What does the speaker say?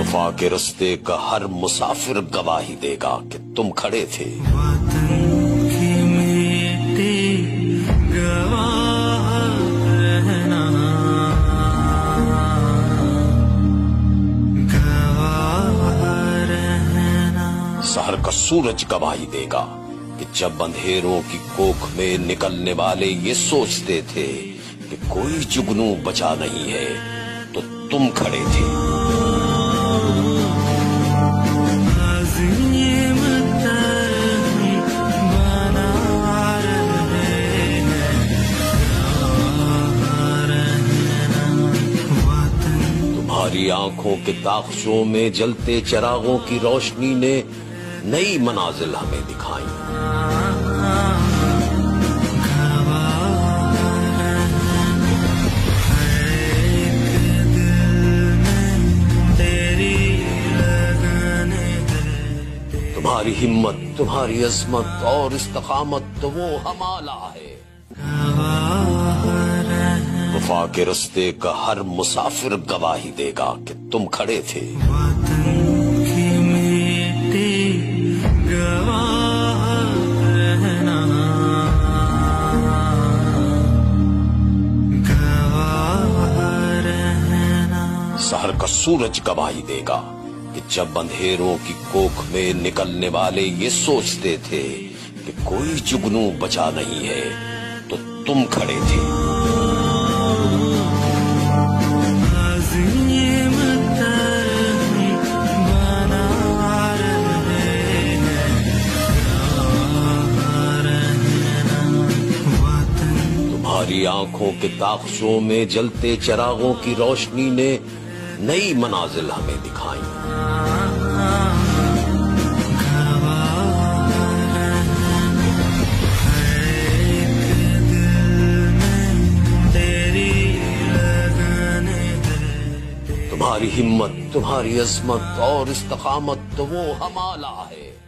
वफा के रस्ते का हर मुसाफिर गवाही देगा कि तुम खड़े थे। शहर का सूरज गवाही देगा कि जब अंधेरों की कोख में निकलने वाले ये सोचते थे कि कोई जुगनू बचा नहीं है तुम खड़े थे। तुम्हारी आँखों के ताक्षों में जलते चरागों की रोशनी ने नई मनाजिल हमें दिखाई। तुम्हारी हिम्मत, तुम्हारी अजमत और इस्तकामत तो वो हमाला है। वफा के रस्ते का हर मुसाफिर गवाही देगा कि तुम खड़े थे। शहर का सूरज गवाही देगा। कि जब अंधेरों की कोख में निकलने वाले ये सोचते थे कि कोई जुगनू बचा नहीं है तो तुम खड़े थे। तुम्हारी आँखों के ताकसों में जलते चरागों की रोशनी ने नई मनाजिल हमें दिखाई। तुम्हारी हिम्मत तुम्हारी अजमत और इस्तकामत तो वो हमाला है।